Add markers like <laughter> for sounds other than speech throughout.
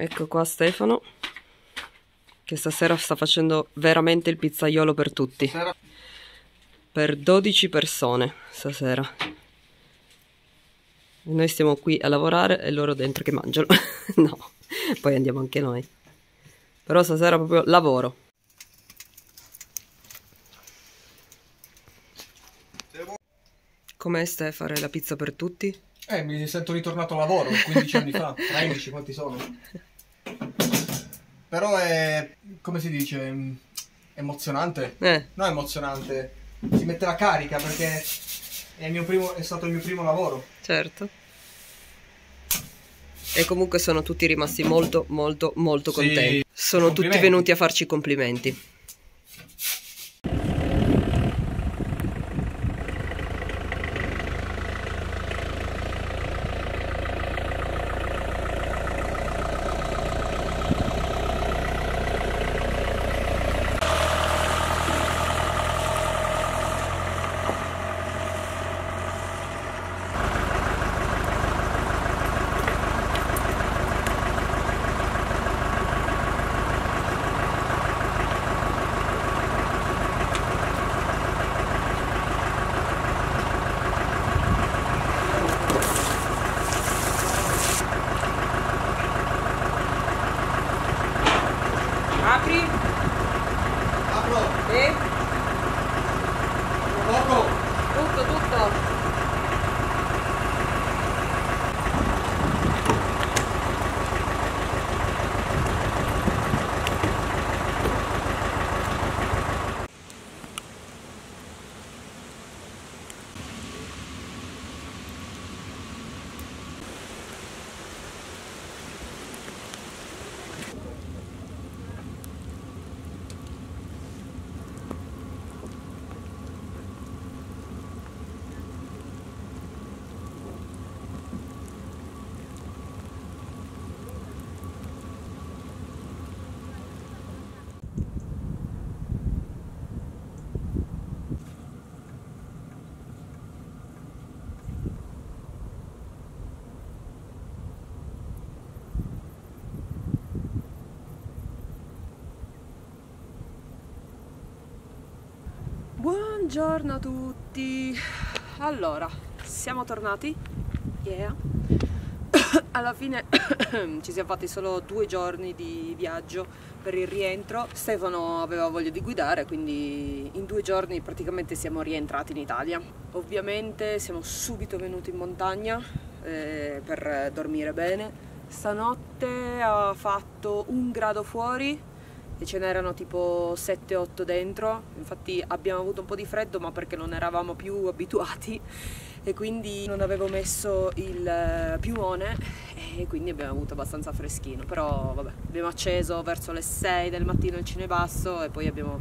Ecco qua Stefano, che stasera sta facendo veramente il pizzaiolo per tutti. Stasera- Per 12 persone stasera. E Noi stiamo qui a lavorare e loro dentro che mangiano. <laughs> no, poi andiamo anche noi. Però stasera proprio lavoro. Com'è Ste fare la pizza per tutti? Eh, mi sento ritornato a lavoro 15 anni fa, 13, quanti sono? Però è, come si dice, mm, emozionante. Eh, No, è emozionante. Si mette la carica perché è, il mio primo- è stato il mio primo lavoro. certo. E comunque sono tutti rimasti molto, molto, molto Sì, contenti. Sono tutti venuti a farci complimenti. Buongiorno a tutti. Allora, siamo tornati. Yeah. <coughs> Alla fine <coughs> ci siamo fatti solo due giorni di viaggio per il rientro. Stefano aveva voglia di guidare, quindi in due giorni praticamente siamo rientrati in Italia. Ovviamente siamo subito venuti in montagna eh, per dormire bene. Stanotte ha fatto un grado fuori e ce n'erano tipo 7-8 dentro, infatti abbiamo avuto un po' di freddo ma perché non eravamo più <laughs> abituati. E quindi non avevo messo il eh, piumone e quindi abbiamo avuto abbastanza freschino, però vabbè, abbiamo acceso verso le 6 del mattino il cinebasso e poi abbiamo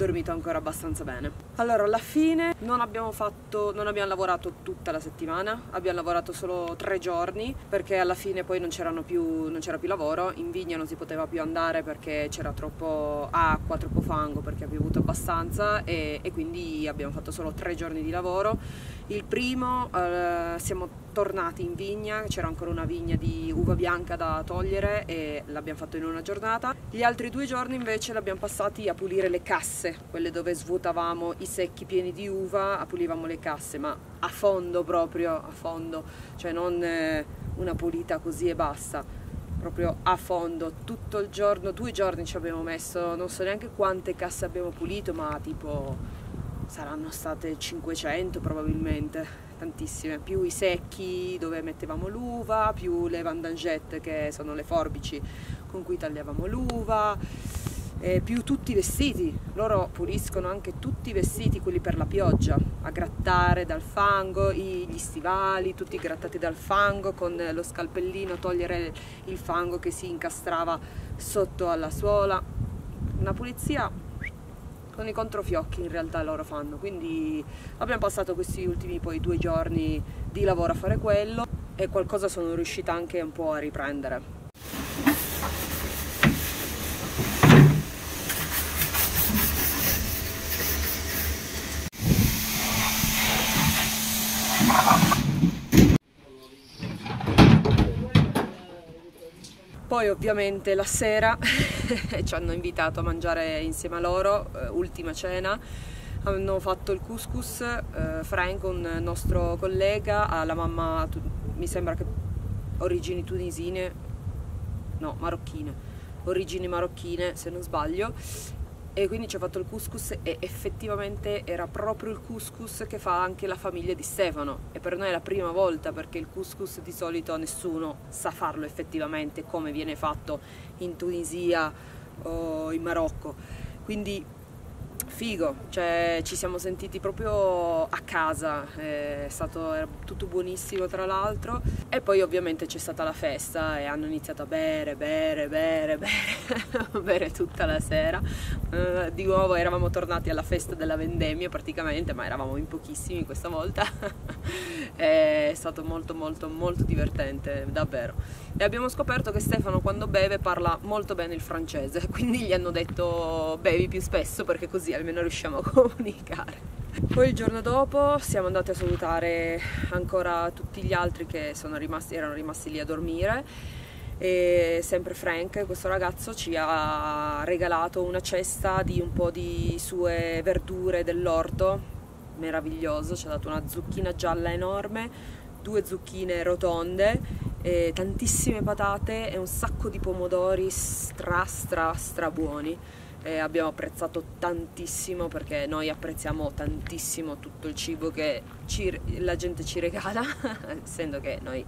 dormito ancora abbastanza bene. Allora, alla fine non abbiamo fatto, non abbiamo lavorato tutta la settimana, abbiamo lavorato solo tre giorni perché alla fine poi non, più, non c'era più lavoro, in vigna non si poteva più andare perché c'era troppo acqua, troppo fango perché ha piovuto abbastanza e, e quindi abbiamo fatto solo tre giorni di lavoro. Il primo eh, siamo tornati in vigna, c'era ancora una vigna di uva bianca da togliere e l'abbiamo fatto in una giornata. Gli altri due giorni invece l'abbiamo passati a pulire le casse, quelle dove svuotavamo i secchi pieni di uva, a pulivamo le casse, ma a fondo proprio, a fondo, cioè non eh, una pulita così e basta proprio a fondo tutto il giorno, due giorni ci abbiamo messo, non so neanche quante casse abbiamo pulito, ma tipo saranno state 500 probabilmente, tantissime, più i secchi dove mettevamo l'uva, più le vandangette che sono le forbici con cui tagliavamo l'uva, più tutti i vestiti, loro puliscono anche tutti i vestiti, quelli per la pioggia, a grattare dal fango, gli stivali, tutti grattati dal fango, con lo scalpellino togliere il fango che si incastrava sotto alla suola. Una pulizia con i controfiocchi in realtà loro fanno, quindi abbiamo passato questi ultimi poi due giorni di lavoro a fare quello e qualcosa sono riuscita anche un po' a riprendere. Poi ovviamente la sera <laughs> <laughs> ci hanno invitato a mangiare insieme a loro, eh, ultima cena. Hanno fatto il couscous, eh, Frank, un nostro collega, ha la mamma, mi sembra che origini tunisine, no, marocchine, origini marocchine se non sbaglio, e quindi ci ha fatto il couscous e effettivamente era proprio il couscous che fa anche la famiglia di Stefano. E per noi è la prima volta perché il couscous di solito nessuno sa farlo effettivamente come viene fatto in Tunisia o in Marocco. Quindi figo, cioè ci siamo sentiti proprio a casa, è stato era tutto buonissimo tra l'altro e poi ovviamente c'è stata la festa e hanno iniziato a bere, bere, bere, bere, <laughs> bere tutta la sera. Uh, di nuovo eravamo tornati alla festa della vendemmia praticamente, ma eravamo in pochissimi questa volta. <laughs> è stato molto molto molto divertente, davvero. E abbiamo scoperto che Stefano quando beve parla molto bene il francese, <laughs> quindi gli hanno detto bevi più spesso perché così almeno riusciamo a <laughs> comunicare. Poi il giorno dopo siamo andati a salutare ancora tutti gli altri che rimasti, erano rimasti lì a dormire. E sempre Frank, questo ragazzo, ci ha regalato una cesta di un po' di sue verdure dell'orto, meraviglioso, ci ha dato una zucchina gialla enorme, due zucchine rotonde, tantissime patate e un sacco di pomodori stra stra stra buoni e abbiamo apprezzato tantissimo perché noi apprezziamo tantissimo tutto il cibo che ci, la gente ci regala, <laughs> essendo che noi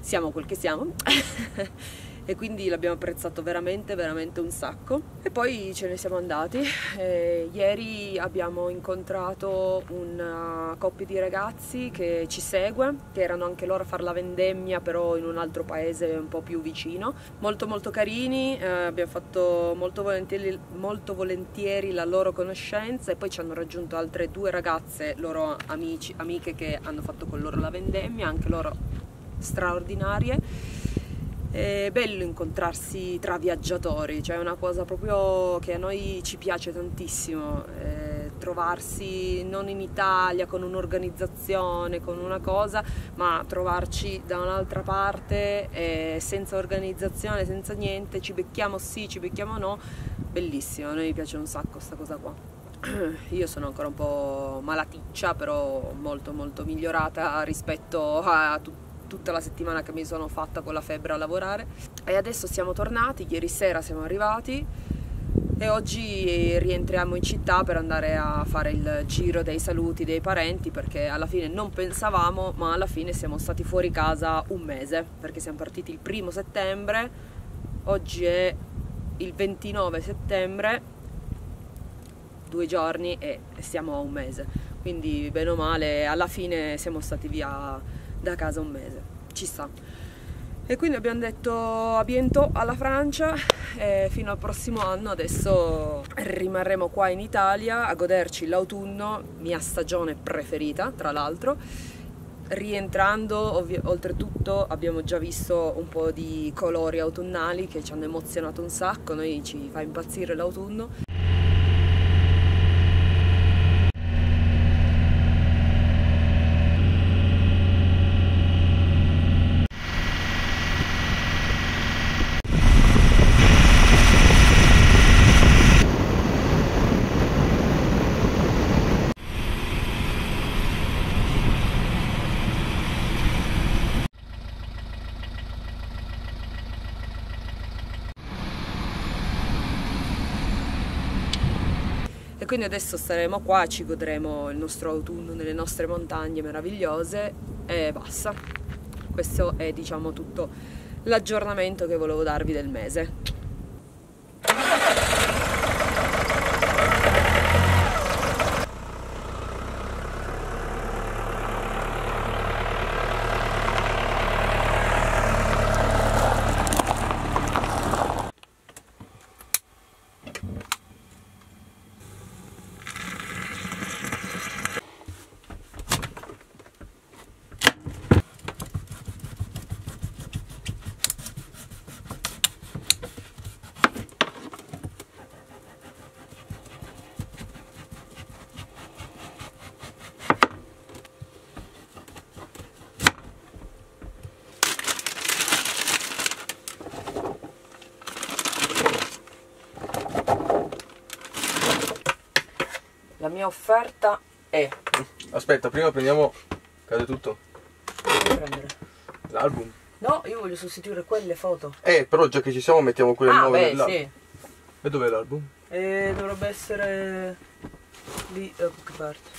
siamo quel che siamo. <laughs> e quindi l'abbiamo apprezzato veramente veramente un sacco. E poi ce ne siamo andati. <laughs> E ieri abbiamo incontrato una coppia di ragazzi che ci segue che erano anche loro a fare la vendemmia però in un altro paese un po' più vicino. Molto molto carini eh, abbiamo fatto molto volentieri, molto volentieri la loro conoscenza e poi ci hanno raggiunto altre due ragazze loro amici, amiche che hanno fatto con loro la vendemmia anche loro straordinarie è bello incontrarsi tra viaggiatori, cioè è una cosa proprio che a noi ci piace tantissimo, eh, trovarsi non in Italia con un'organizzazione, con una cosa, ma trovarci da un'altra parte eh, senza organizzazione, senza niente, ci becchiamo sì, ci becchiamo no, bellissimo, a noi piace un sacco questa cosa qua. <clears throat> Io sono ancora un po' malaticcia, però molto molto migliorata rispetto a tutti tutta la settimana che mi sono fatta con la febbre a lavorare. E adesso siamo tornati, ieri sera siamo arrivati e oggi rientriamo in città per andare a fare il giro dei saluti dei parenti perché alla fine non pensavamo ma alla fine siamo stati fuori casa un mese perché siamo partiti il primo settembre oggi è il 29 settembre due giorni e stiamo a un mese. Quindi bene o male alla fine siamo stati via da casa un mese, ci sta. E quindi abbiamo detto a bientôt alla Francia e fino al prossimo anno adesso rimarremo qua in Italia a goderci l'autunno, mia stagione preferita tra l'altro. Rientrando, oltretutto, abbiamo già visto un po' di colori autunnali che ci hanno emozionato un sacco, noi ci fa impazzire l'autunno. Quindi adesso staremo qua, ci godremo il nostro autunno nelle nostre montagne meravigliose e basta. Questo è diciamo tutto l'aggiornamento che volevo darvi del mese. Mia offerta è... Aspetta, prima prendiamo... Cade tutto. L'album. No, io voglio sostituire quelle foto. Eh, però già che ci siamo mettiamo quelle ah, nuove beh, sì. E dov'è l'album? E dovrebbe essere lì da qualche parte.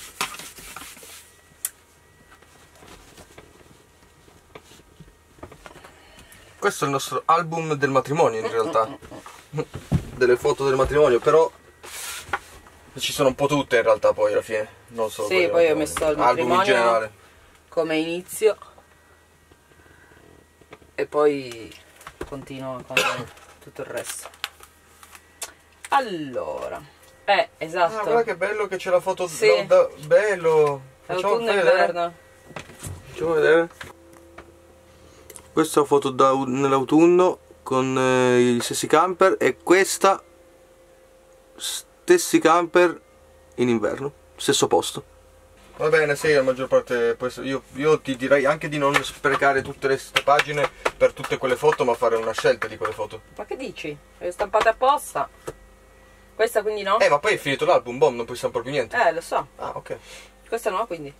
Questo è il nostro album del matrimonio in realtà. <laughs> Delle foto del matrimonio, però ci sono un po' tutte in realtà poi alla fine. Non solo Sì, poi ho messo il album in generale. come inizio e poi continuo con <coughs> tutto il resto. Allora, eh, esatto. Ah, guarda che bello che c'è la foto Sì. no, da- bello. Facciamo vedere. Facciamo vedere. Questa è foto da- nell'autunno con eh, i stessi camper e questa stessi camper in inverno, stesso posto. Va bene, sì, la maggior parte può essere- io, io ti direi anche di non sprecare tutte le pagine per tutte quelle foto, ma fare una scelta di quelle foto. Ma che dici? Le ho stampate apposta. Questa quindi no? Eh, ma poi è finito l'album, boom, non puoi stampare più niente. Eh, lo so. Ah, ok. Questa no, quindi.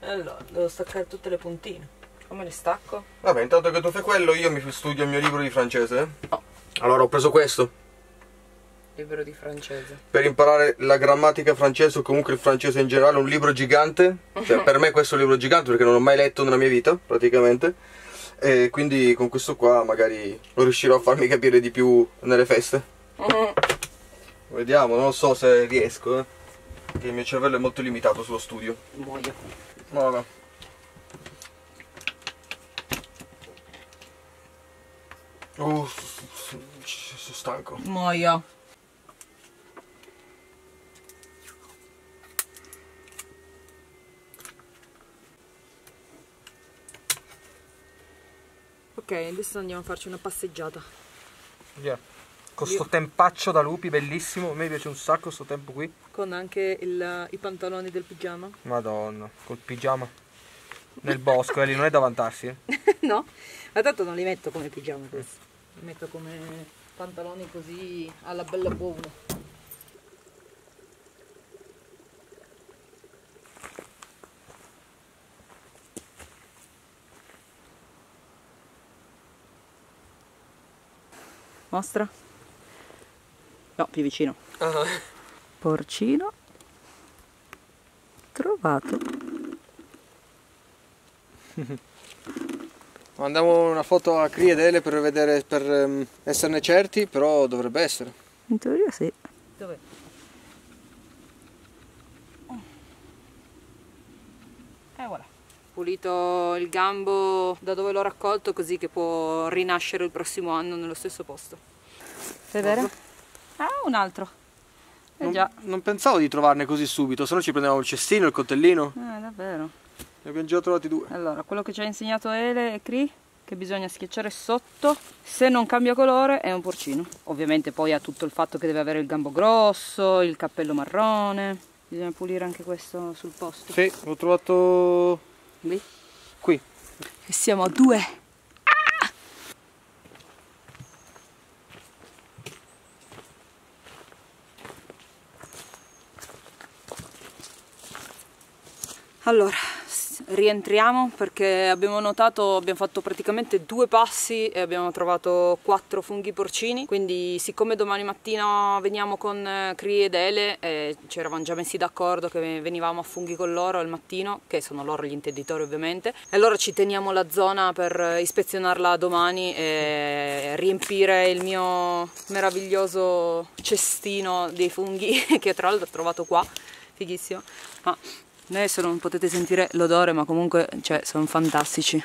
Allora, devo staccare tutte le puntine. Come le stacco? Vabbè, intanto che tu fai quello, io mi studio il mio libro di francese. No. Allora, ho preso questo. Libro di francese. per imparare la grammatica francese o comunque il francese in generale, un libro gigante. Cioè, per me questo è un libro gigante perché non l'ho mai letto nella mia vita, praticamente. E quindi con questo qua magari riuscirò a farmi capire di più nelle feste. Vediamo, non so se riesco, eh. Perché il mio cervello è molto limitato sullo studio. Muoio. Vabbè. Uh, sono stanco. Muoio. Ok, adesso andiamo a farci una passeggiata. Yeah. Con Io- sto tempaccio da lupi, bellissimo. A me piace un sacco sto tempo qui. Con anche il- i pantaloni del pigiama. Madonna, col pigiama. Nel bosco, eh, lì non è da vantarsi. eh. <laughs> no, ma tanto non li metto come pigiama questi. Li metto come pantaloni così alla bella buona. Mostra. No, più vicino. Porcino. Trovato. <laughs> Mandiamo una foto a Criedele per vedere, per ehm, esserne certi, però dovrebbe essere. In teoria sì. Dov'è? E voilà. Pulito il gambo da dove l'ho raccolto così che può rinascere il prossimo anno nello stesso posto. È vero? Ah, un altro. Eh Non, già. non pensavo di trovarne così subito, se no ci prendevamo il cestino, il coltellino. Eh, davvero. Ne abbiamo già trovati due. Allora, quello che ci ha insegnato Ele e Cri, che bisogna schiacciare sotto, se non cambia colore è un porcino. Ovviamente poi ha tutto il fatto che deve avere il gambo grosso, il cappello marrone. Bisogna pulire anche questo sul posto. Sì, l'ho trovato Lì. qui. E siamo a due. Allora, s- rientriamo perché abbiamo notato, abbiamo fatto praticamente due passi e abbiamo trovato quattro funghi porcini, quindi siccome domani mattina veniamo con eh, Cri ed Ele, eh, ci eravamo già messi d'accordo che venivamo a funghi con loro al mattino, che sono loro gli intenditori ovviamente, e allora ci teniamo la zona per eh, ispezionarla domani e riempire il mio meraviglioso cestino dei funghi <laughs> che tra l'altro ho trovato qua, fighissimo. Ma Adesso non potete sentire l'odore, ma comunque cioè, sono fantastici.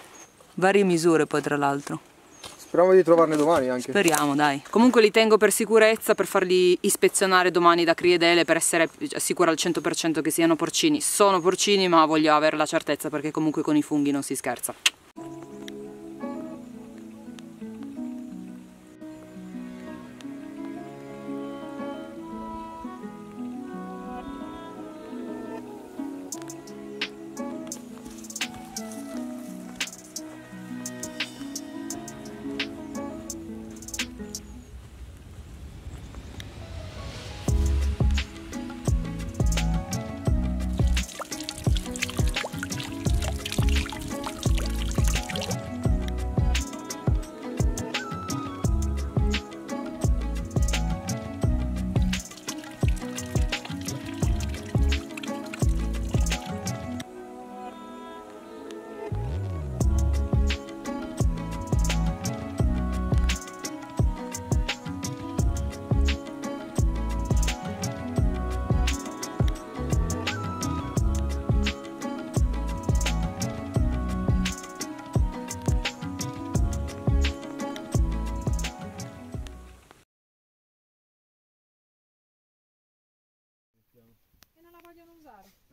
Varie misure poi tra l'altro. Speriamo di trovarne domani anche. Speriamo, dai. Comunque li tengo per sicurezza per farli ispezionare domani da Criedele per essere sicura al 100% che siano porcini. Sono porcini, ma voglio avere la certezza perché comunque con i funghi non si scherza.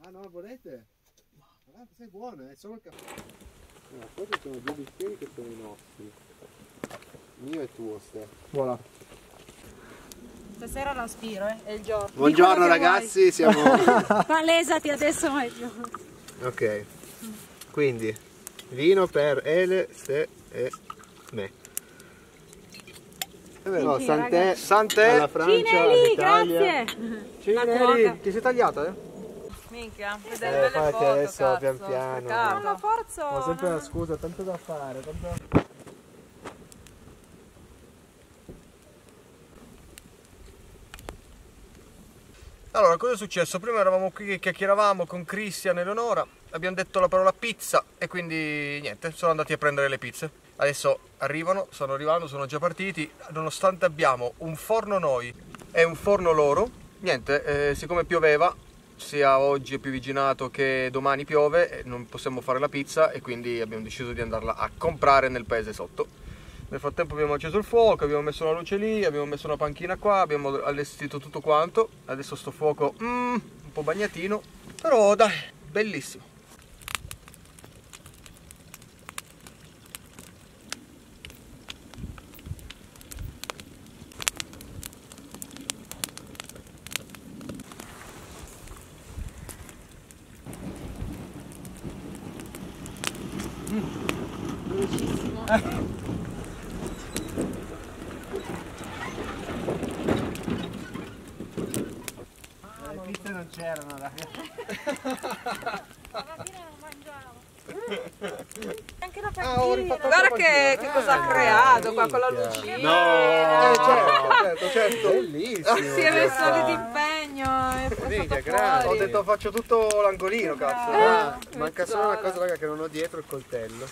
Ah no, volete? Ah, sei buono, è solo il caffè. Allora, questi sono due bicchieri che sono i nostri. Mio e tuo, Ste. Voilà. Stasera l'aspiro, eh. È il giorno. Buongiorno ragazzi, siamo... <laughs> Palesati adesso meglio. ok. Quindi, vino per Ele, Ste e me. È vero, Sì, Sant'è, ragazzi. Sant'è alla Francia, Cinelli, grazie. Cinelli, ti sei tagliato, eh? Minchia, Eh, vedere belle fate foto, adesso cazzo. pian piano. Peccato. Ma forza. Ho sempre la scusa, tanto da fare, tanto... Allora, cosa è successo? Prima eravamo qui che chiacchieravamo con Cristian e Eleonora, abbiamo detto la parola pizza e quindi niente, sono andati a prendere le pizze. Adesso arrivano, stanno arrivando, sono già partiti, nonostante abbiamo un forno noi e un forno loro, niente, eh, siccome pioveva, sia oggi è più vicinato che domani piove, non possiamo fare la pizza e quindi abbiamo deciso di andarla a comprare nel paese sotto. Nel frattempo abbiamo acceso il fuoco, abbiamo messo la luce lì, abbiamo messo una panchina qua, abbiamo allestito tutto quanto. Adesso sto fuoco mm, un po' bagnatino, però dai, bellissimo. Le pizze non c'erano, raga. Alla fine non mangiavo. Anche la Ah, ho rifatto Guarda che, che cosa ha Ah, creato qua con la lucina. Eh, certo, <laughs> certo, certo. Bellissimo. <laughs> Si è messo lì d'impegno è grande. Ho detto faccio tutto l'angolino, cazzo. Ah, manca solo una cosa, raga, che non ho dietro il coltello.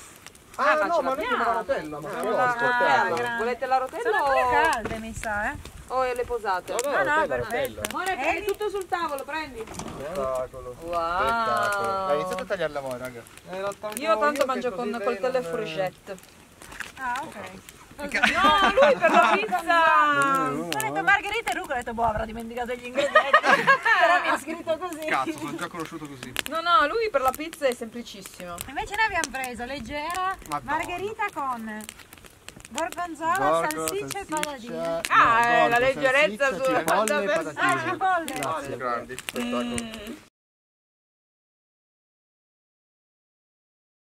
Ah, ma no, ce ma noi abbiamo la rotella. Ma Ah, no, aspetta. Ah, Volete la rotella Sono o, calde, mi sa, eh. O le posate? No, no, No, no, perfetto. Amore, prendi tutto sul tavolo, prendi. Spettacolo. Spettacolo. Hai iniziato a Wow. tagliarla voi, raga. Io tanto mangio con coltello e fourchette. Ah, ok. No, lui per la pizza. Ho detto margherita e rucola, ho detto boh, avrò dimenticato gli ingredienti. <laughs> Però mi ha scritto così. Cazzo, sono già conosciuto così. No, no, lui per la pizza è semplicissimo. Invece noi abbiamo preso leggera Madonna. margherita con gorgonzola, Gorgo, salsiccia e patatine. Ah, no, eh, la gorgo, leggerezza e per- Ah, patatine. cipolle. Grazie. Grandi, spettacolo.